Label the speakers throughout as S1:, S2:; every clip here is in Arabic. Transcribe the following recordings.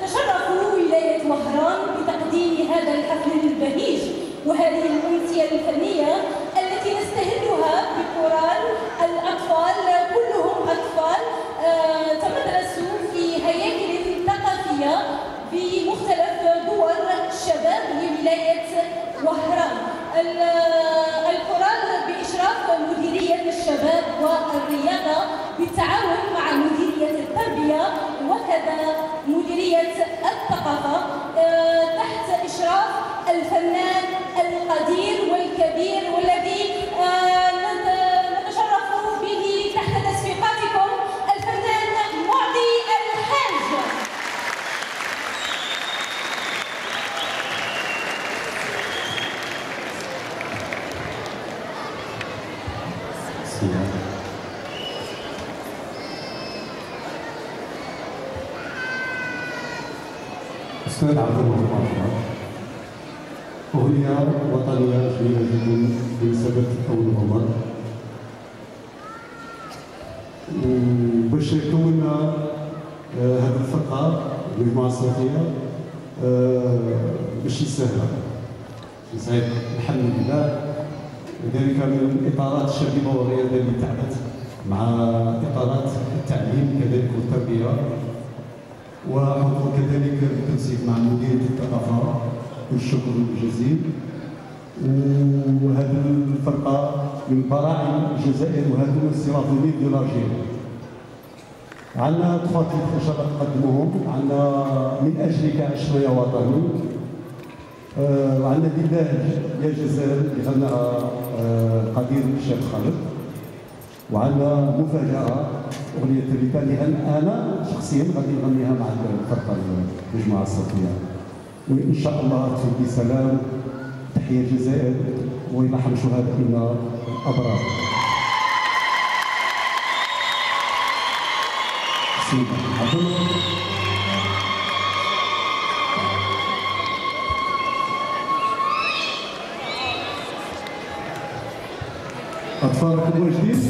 S1: تتشرف ولاية وهران بتقديم هذا الحفل البهيج وهذه الأمسية الفنية التي نستهلها بكورال الأطفال كلهم أطفال آه، تمدرسوا في هياكل ثقافية بمختلف دول الشباب لولاية وهران. الكورال بإشراف مديرية الشباب والرياضة بالتعاون مع مديرية التربية وكذا آه، تحت إشراف الفنان القدير والكبير والذي آه، نتشرف به تحت تصفيقاتكم الفنان معدي الحاج.
S2: بسم أستاذ عبد الله أغنية وطنية جدا بمناسبة أول عمر وباش كونا هذه الفرقة المجموعة الصوتية آه، ماشي سهلة صعيب الحمد لله. ذلك من الاطارات الشبيبه والرياضه اللي تعبت مع إطارات التعليم كذلك والتربيه وحضور كذلك بالتنسيق مع مديرية الثقافة والشكر الجزيل. وهذه الفرقة من براعم الجزائر وهذا السيرافوني دو لاجير عندنا تفاصيل ان شاء الله نقدموهم عندنا من أجلك عشنا يا وطني. آه، وعندنا لله يا جزائر اللي غناها آه، قدير الشيخ خالد. مفاجأة أغنية تريكا اللي غن- أنا شخصيا غادي نغنيها مع الفرقة المجموعة الصوتية؟ وإن شاء الله تكون بسلام تحية الجزائر ويرحم شهدائنا الله أطفالكم واجدين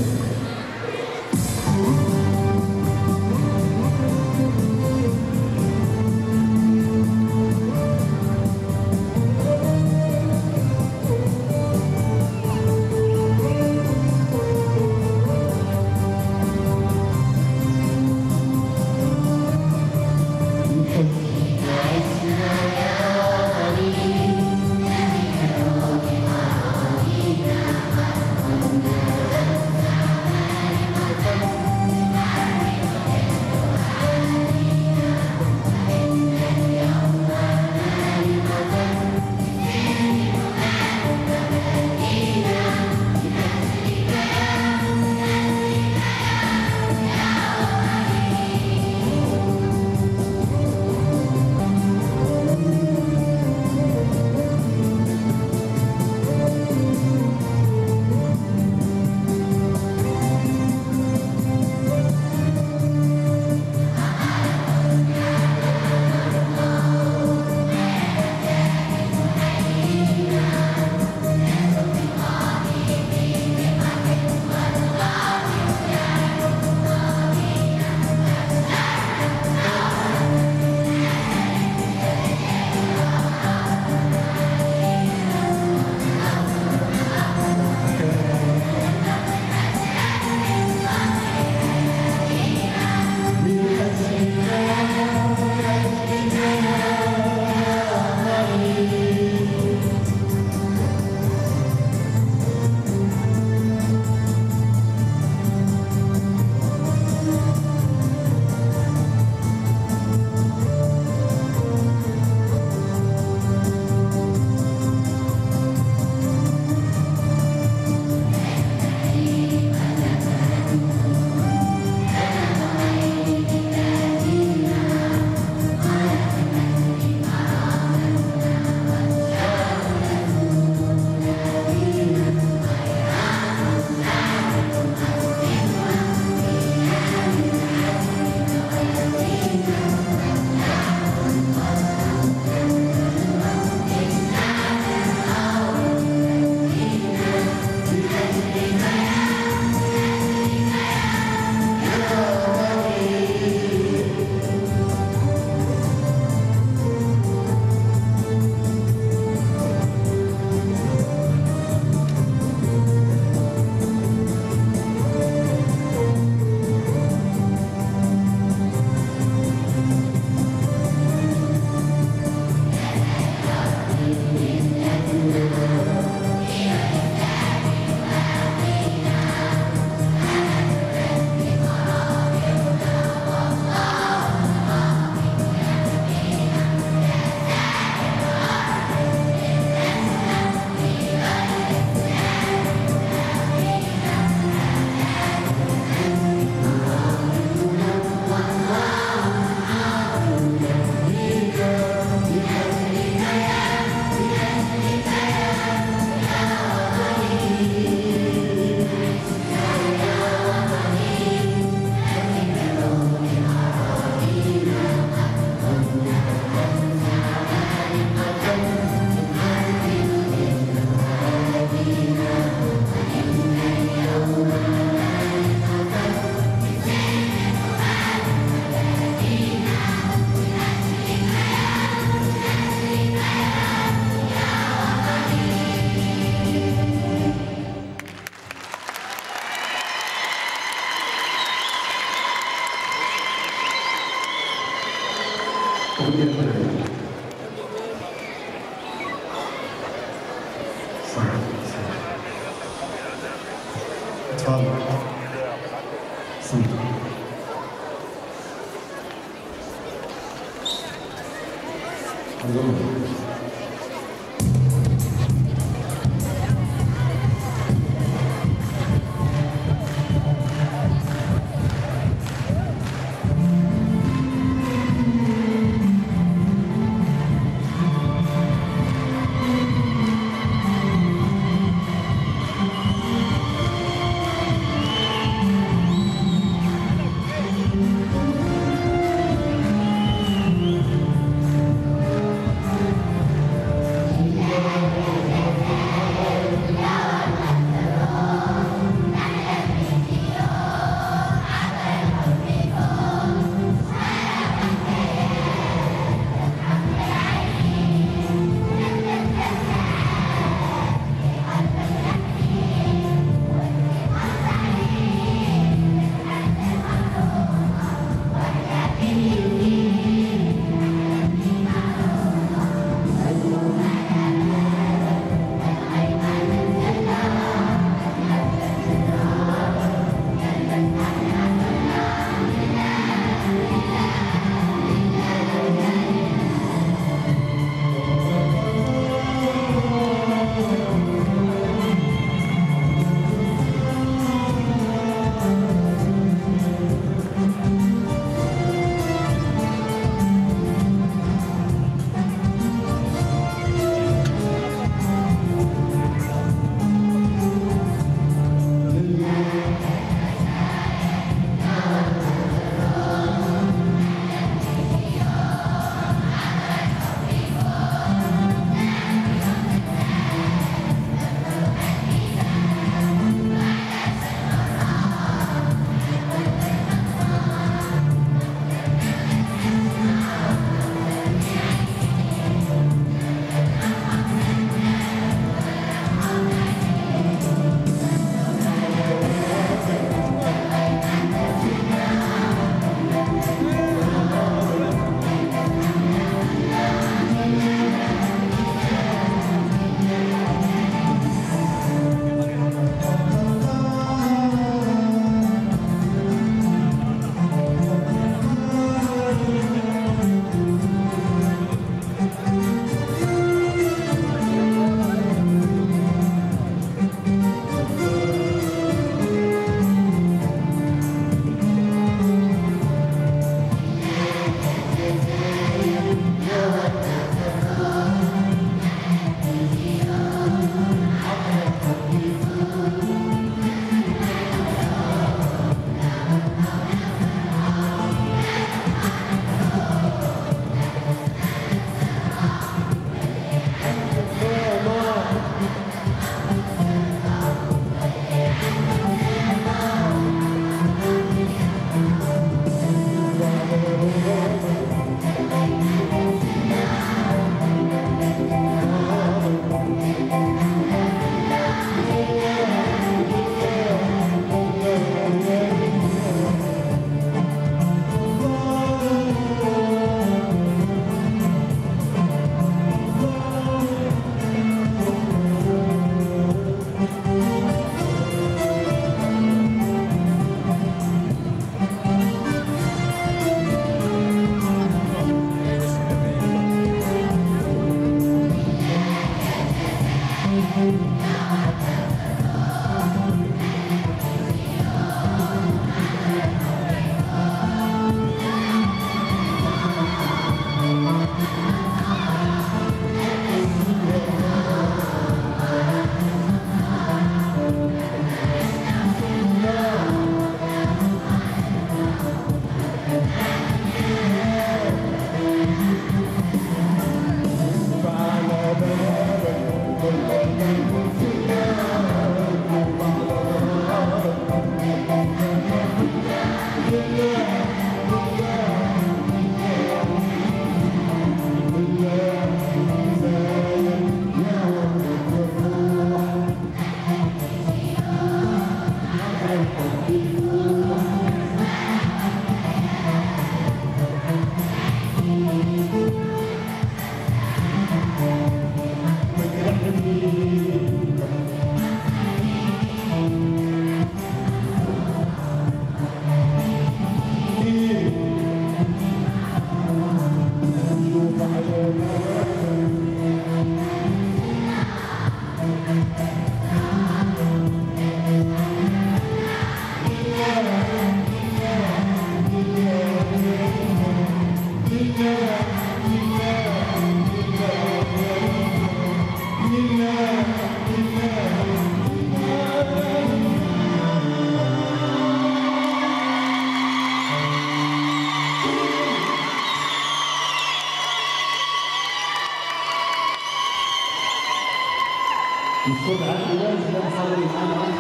S3: اللي حاضرين معنا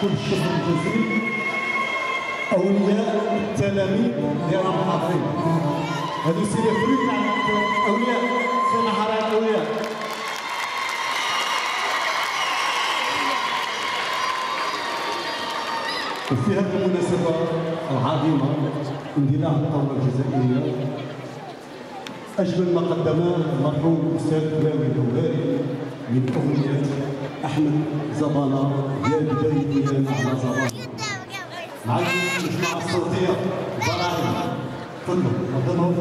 S3: كل الشكر الجزيل أولياء التلاميذ اللي راهم حاضرين هذو سيدي فريق أولياء. سنة حرام اولياء وفي هذه المناسبة العظيمة اندلاع الثورة الجزائرية أجمل ما قدمه المرحوم الأستاذ كلامي الدولاري من أغنية أحمد زبانة يا بداية على زبانة مع المجموعة الصوتية البراهين كلهم قدمهم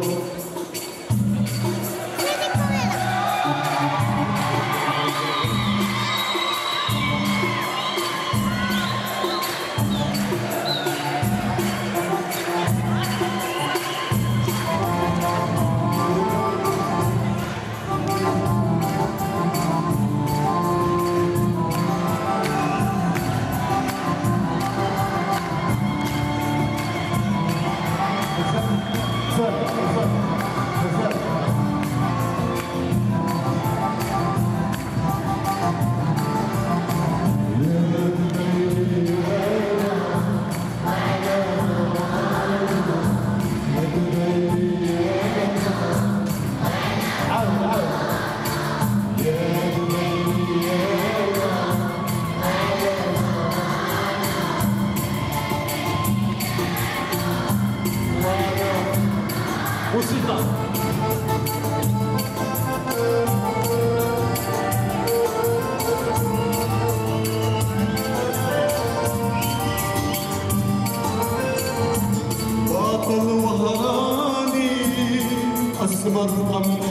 S2: اسمر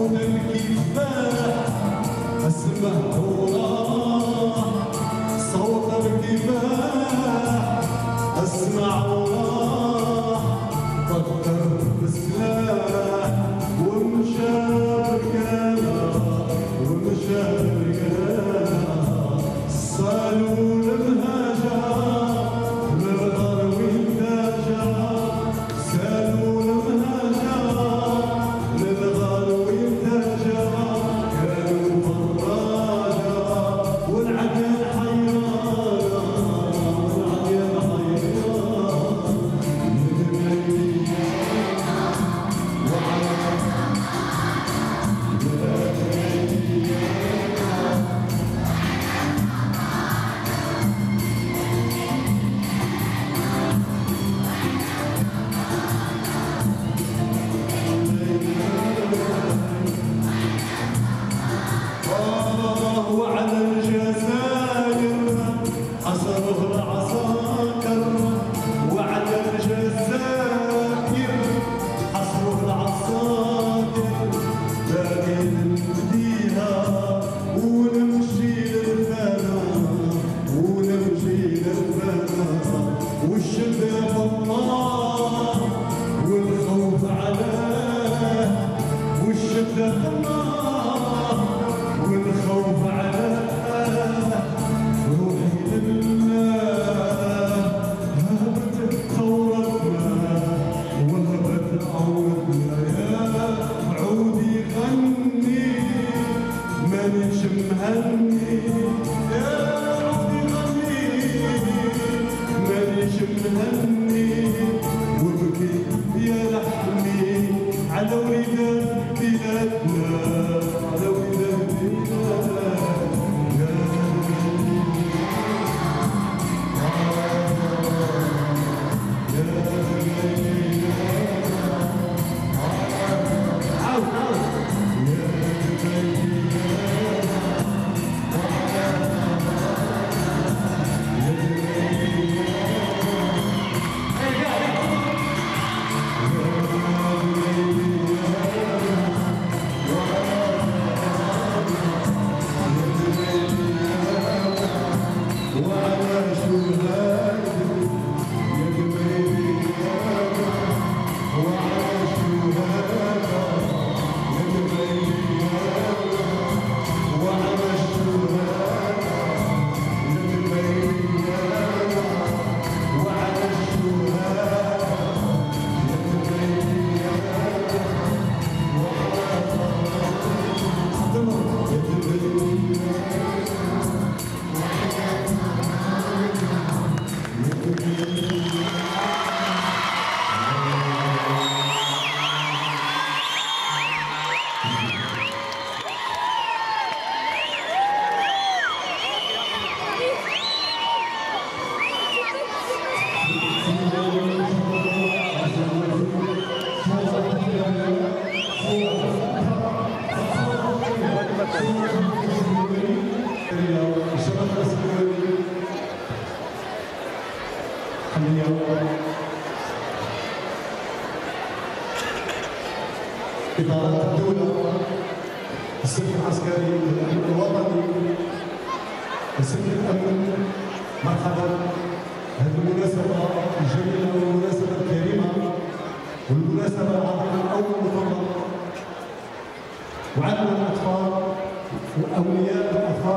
S2: صوت الكفاح اسمعه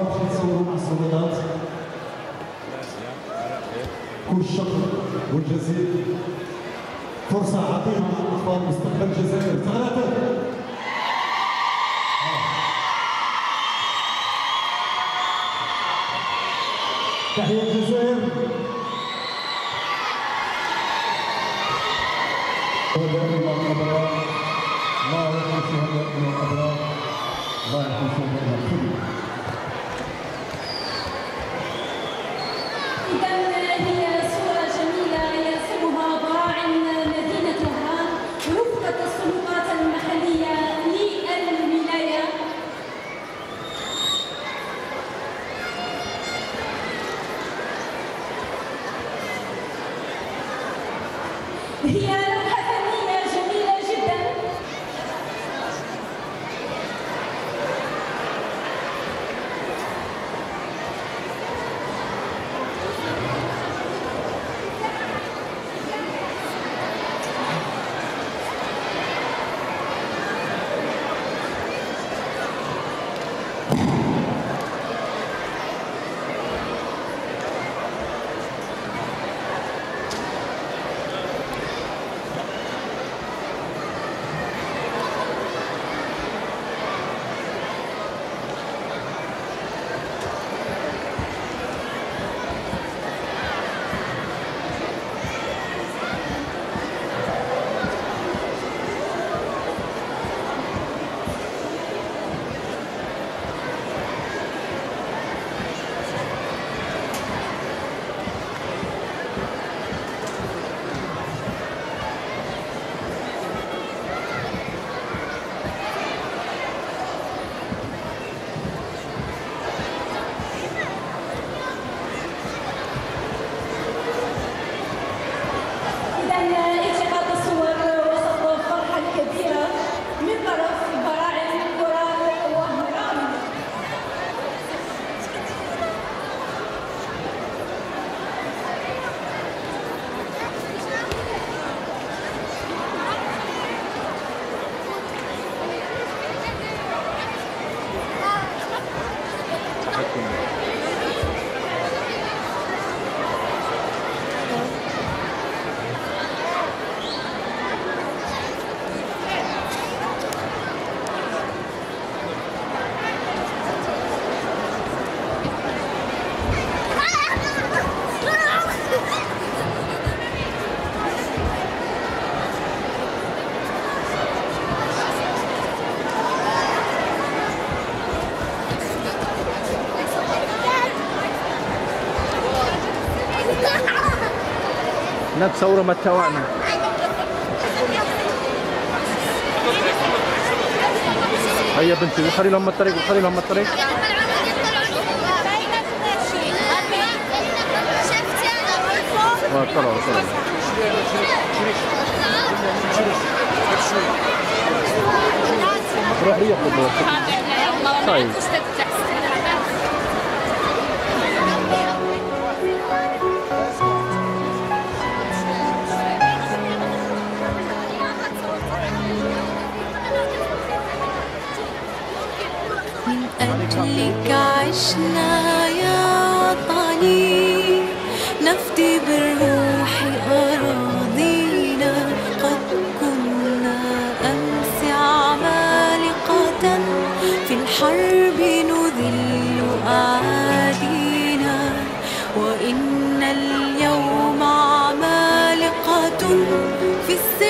S2: باش يتصوروا مع السلطات كل الشكر والجزيل فرصة عظيمة للأطفال مستقبل الجزائر ثلاثة تحية الجزائر من الأبرار الله شهداء من الأبرار الله يرحم شهداء من
S4: هناك ثورة ما توعنا هيا بنتي وخلي لهم الطريق وخلي لهم الطريق. طلعوا طلعوا روح ياخذ طيب.
S5: أجلك عشنا يا وطني نفدي بالروح أراضينا قد كنا أمس عمالقة في الحرب نذل أعادينا وإن اليوم عمالقة في السلم